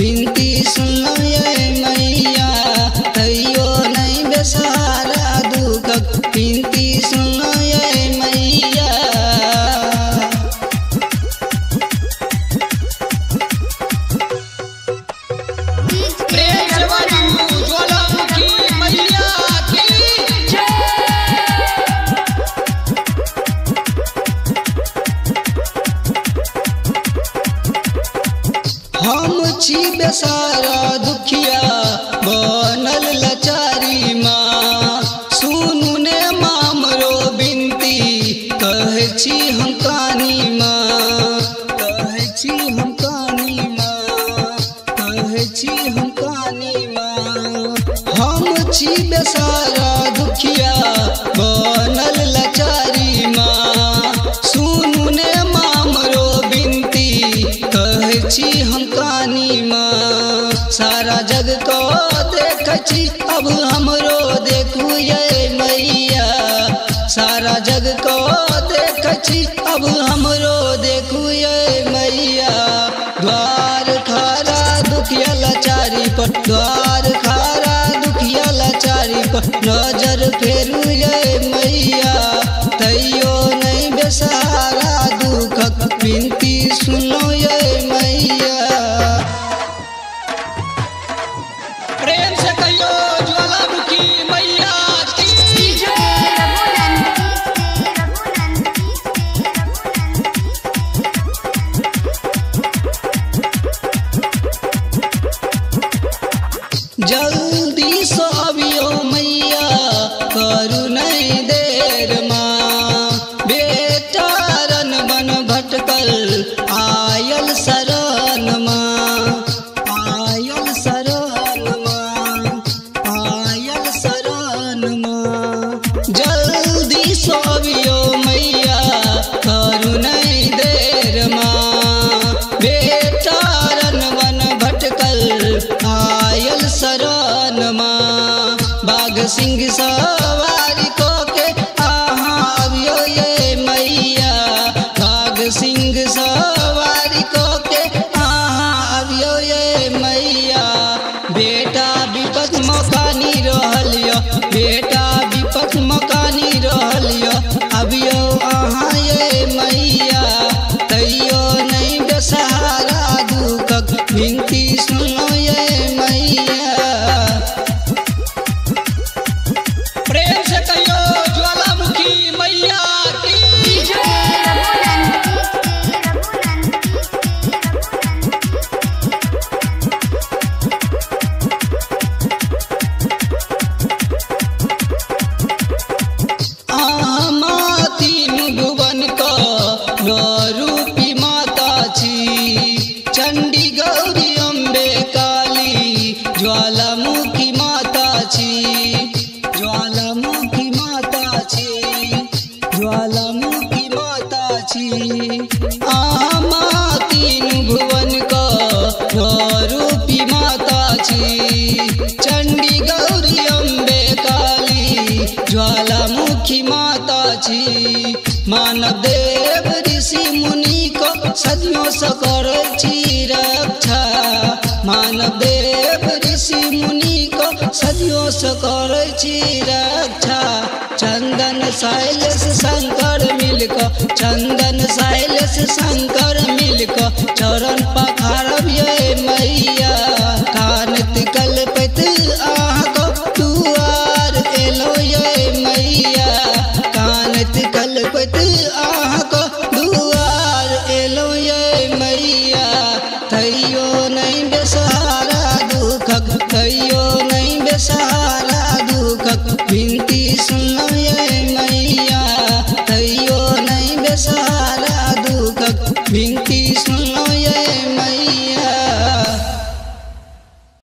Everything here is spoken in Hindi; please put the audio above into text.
Think छी बेसारा दुखिया अब हम देखू ये मैया। सारा जग को देख अब देखू ये मैया। द्वार खारा दुखिया चारी पटवा जल्दी सो अबियो मैया, करू नहीं देर माँ। बेटा रन बन भटकल, आयल शरण माँ। आयल शरण माँ, आयल शरण माँ। जल्दी सो अबियो नाग सिंह सा मानव देव ऋषि मुनि को सदियों से करे रक्षा मानव देव ऋषि मुनि को सदियों से करे रक्षा चंदन शैलेश शंकर मिलकर चंदन